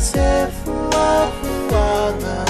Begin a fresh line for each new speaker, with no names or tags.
ta se fua